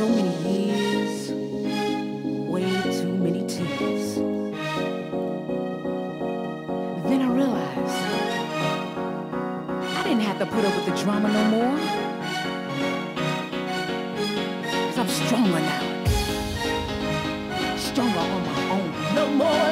so many years, way too many tears. Then I realized I didn't have to put up with the drama no more. Cause I'm stronger now. Stronger on my own. No more.